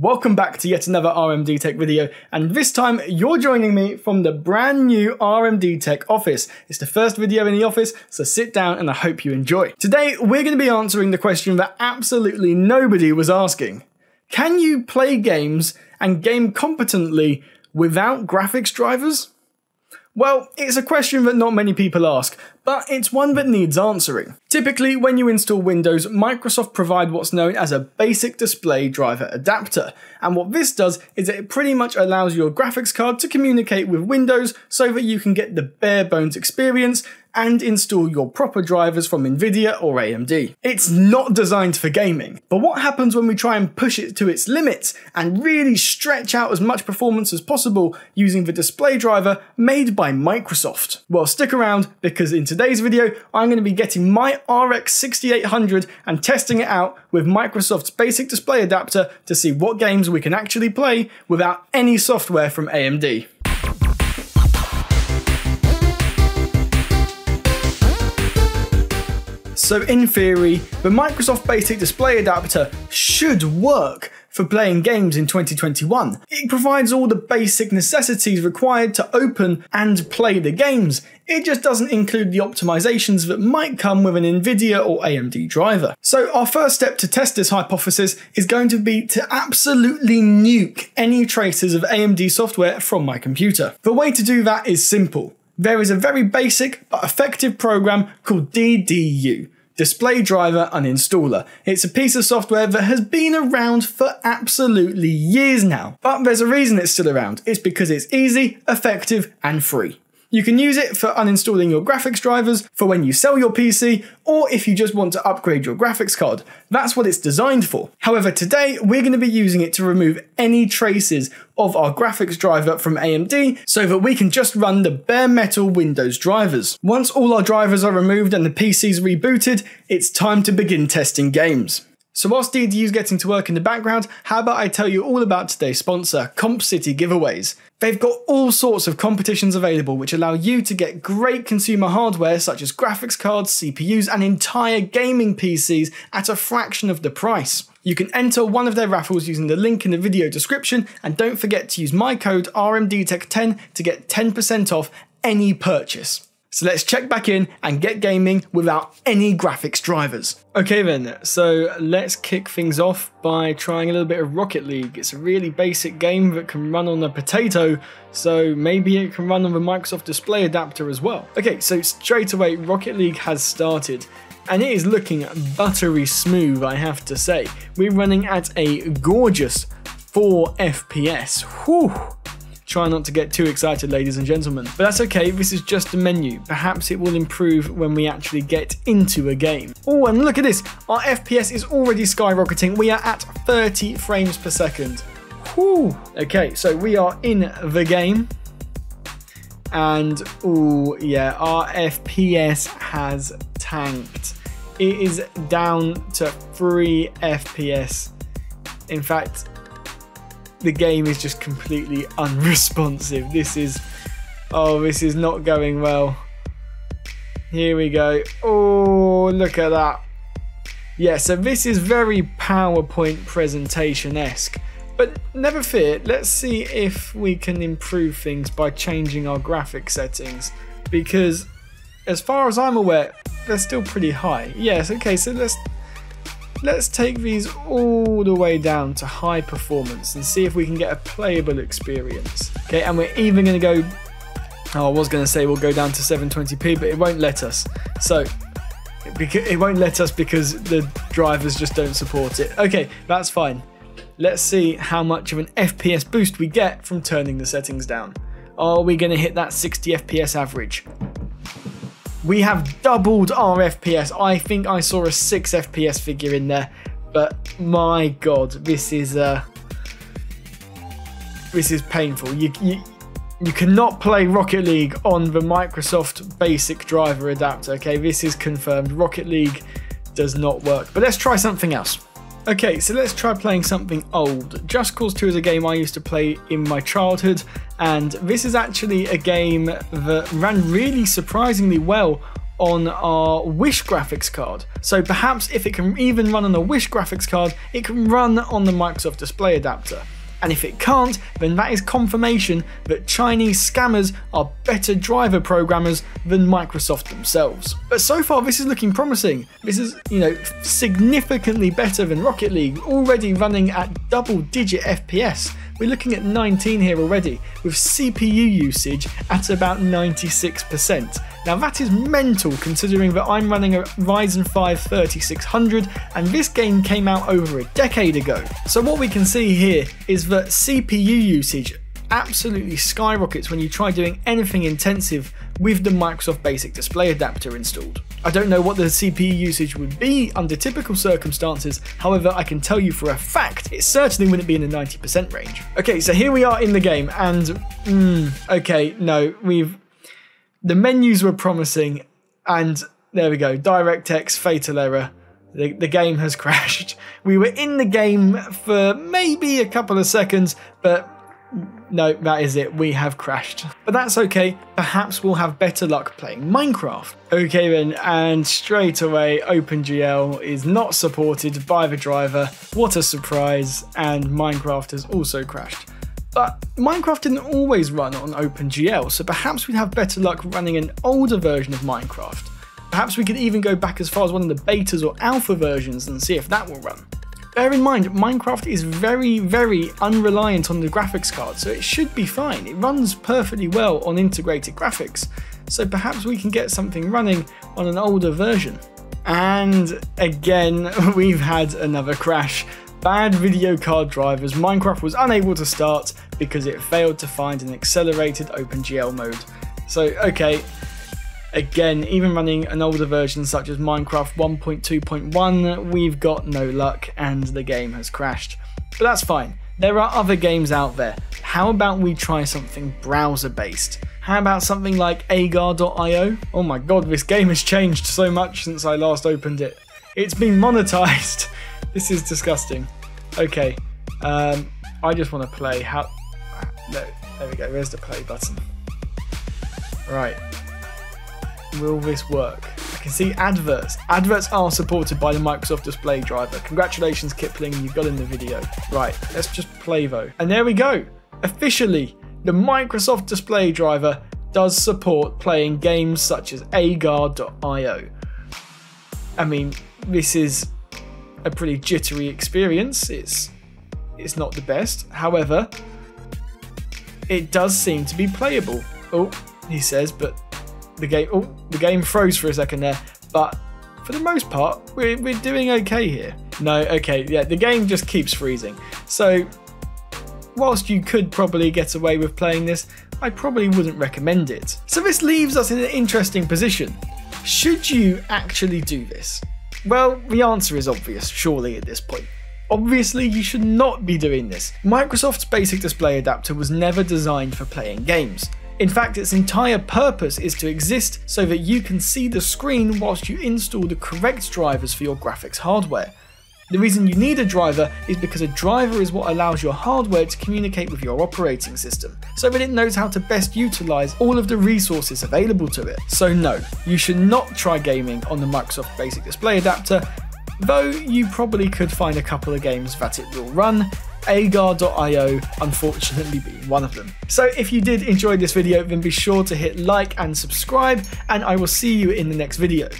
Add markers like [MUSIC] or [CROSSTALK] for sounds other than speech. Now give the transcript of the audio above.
Welcome back to yet another RMD Tech video, and this time you're joining me from the brand new RMD Tech office. It's the first video in the office, so sit down and I hope you enjoy. Today we're going to be answering the question that absolutely nobody was asking. Can you play games and game competently without graphics drivers? Well, it's a question that not many people ask, but it's one that needs answering. Typically, when you install Windows, Microsoft provide what's known as a basic display driver adapter, and what this does is it pretty much allows your graphics card to communicate with Windows so that you can get the bare bones experience and install your proper drivers from Nvidia or AMD. It's not designed for gaming, but what happens when we try and push it to its limits and really stretch out as much performance as possible using the display driver made by Microsoft? Well, stick around because in today's video, I'm going to be getting my RX 6800 and testing it out with Microsoft's basic display adapter to see what games we can actually play without any software from AMD. So in theory, the Microsoft Basic Display Adapter should work for playing games in 2021. It provides all the basic necessities required to open and play the games. It just doesn't include the optimizations that might come with an Nvidia or AMD driver. So our first step to test this hypothesis is going to be to absolutely nuke any traces of AMD software from my computer. The way to do that is simple. There is a very basic but effective program called DDU. Display Driver Uninstaller. It's a piece of software that has been around for absolutely years now. But there's a reason it's still around. It's because it's easy, effective, and free. You can use it for uninstalling your graphics drivers, for when you sell your PC, or if you just want to upgrade your graphics card. That's what it's designed for. However, today we're going to be using it to remove any traces of our graphics driver from AMD so that we can just run the bare metal Windows drivers. Once all our drivers are removed and the PC's rebooted, it's time to begin testing games. So whilst DDU's getting to work in the background, how about I tell you all about today's sponsor, CompCity Giveaways. They've got all sorts of competitions available which allow you to get great consumer hardware such as graphics cards, CPUs, and entire gaming PCs at a fraction of the price. You can enter one of their raffles using the link in the video description, and don't forget to use my code RMDTech10 to get 10% off any purchase. So let's check back in and get gaming without any graphics drivers. Okay then, so let's kick things off by trying a little bit of Rocket League. It's a really basic game that can run on a potato, so maybe it can run on the Microsoft Display Adapter as well. Okay, so straight away Rocket League has started and it is looking buttery smooth, I have to say. We're running at a gorgeous 4 FPS. Whew. Try not to get too excited, ladies and gentlemen. But that's okay, this is just a menu. Perhaps it will improve when we actually get into a game. Oh, and look at this. Our FPS is already skyrocketing. We are at 30 frames per second. Whew. Okay, so we are in the game. And, oh, yeah, our FPS has tanked. It is down to 3 FPS. In fact, the game is just completely unresponsive. This is, oh, this is not going well. Here we go. Oh, look at that. Yeah, so this is very PowerPoint presentation-esque. But never fear, let's see if we can improve things by changing our graphic settings. Because as far as I'm aware, they're still pretty high. Yes, okay, so let's Let's take these all the way down to high performance and see if we can get a playable experience. Okay, and we're even going to go... Oh, I was going to say we'll go down to 720p, but it won't let us. So, it won't let us because the drivers just don't support it. Okay, that's fine. Let's see how much of an FPS boost we get from turning the settings down. Are we going to hit that 60 FPS average? We have doubled our FPS. I think I saw a 6 FPS figure in there. But my god, this is uh this is painful. You, you you cannot play Rocket League on the Microsoft basic driver adapter, okay? This is confirmed. Rocket League does not work. But let's try something else. Okay, so let's try playing something old. Just Cause 2 is a game I used to play in my childhood, and this is actually a game that ran really surprisingly well on our Wish graphics card. So perhaps if it can even run on a Wish graphics card, it can run on the Microsoft Display Adapter. And if it can't, then that is confirmation that Chinese scammers are better driver programmers than Microsoft themselves. But so far, this is looking promising. This is, you know, significantly better than Rocket League, already running at double digit FPS. We're looking at 19 here already, with CPU usage at about 96%. Now that is mental considering that I'm running a Ryzen 5 3600 and this game came out over a decade ago. So what we can see here is that CPU usage absolutely skyrockets when you try doing anything intensive with the Microsoft Basic Display Adapter installed. I don't know what the CPU usage would be under typical circumstances, however I can tell you for a fact it certainly wouldn't be in the 90% range. Okay, so here we are in the game and, mm, okay, no, we've, the menus were promising and there we go, DirectX fatal error. The, the game has [LAUGHS] crashed. We were in the game for maybe a couple of seconds, but no, that is it. We have crashed. But that's okay. Perhaps we'll have better luck playing Minecraft. Okay then, and straight away, OpenGL is not supported by the driver. What a surprise. And Minecraft has also crashed. But Minecraft didn't always run on OpenGL, so perhaps we'd have better luck running an older version of Minecraft. Perhaps we could even go back as far as one of the betas or alpha versions and see if that will run. Bear in mind, Minecraft is very, very unreliant on the graphics card, so it should be fine. It runs perfectly well on integrated graphics, so perhaps we can get something running on an older version. And again, [LAUGHS] we've had another crash. Bad video card drivers, Minecraft was unable to start because it failed to find an accelerated OpenGL mode. So, okay, Again, even running an older version such as Minecraft 1.2.1, we've got no luck and the game has crashed. But that's fine. There are other games out there. How about we try something browser based? How about something like agar.io? Oh my god, this game has changed so much since I last opened it. It's been monetized. [LAUGHS] This is disgusting. Okay, um, I just want to play. How? No, there we go. There's the play button. Right, will this work? I can see adverts. Adverts are supported by the Microsoft Display driver. Congratulations, Kipling, you got in the video. Right, let's just play though. And there we go. Officially, the Microsoft Display driver does support playing games such as agar.io. I mean, this is a pretty jittery experience. It's it's not the best. However, it does seem to be playable. Oh, he says, but the game. Oh, the game froze for a second there, but for the most part, we're, we're doing okay here. No, okay, yeah, the game just keeps freezing. So, whilst you could probably get away with playing this, I probably wouldn't recommend it. So this leaves us in an interesting position. Should you actually do this? Well, the answer is obvious, surely, at this point. Obviously, you should not be doing this. Microsoft's basic display adapter was never designed for playing games. In fact, its entire purpose is to exist so that you can see the screen whilst you install the correct drivers for your graphics hardware. The reason you need a driver is because a driver is what allows your hardware to communicate with your operating system, so that it knows how to best utilize all of the resources available to it. So no, you should not try gaming on the Microsoft Basic Display Adapter, though you probably could find a couple of games that it will run, agar.io unfortunately being one of them. So if you did enjoy this video then be sure to hit like and subscribe and I will see you in the next video.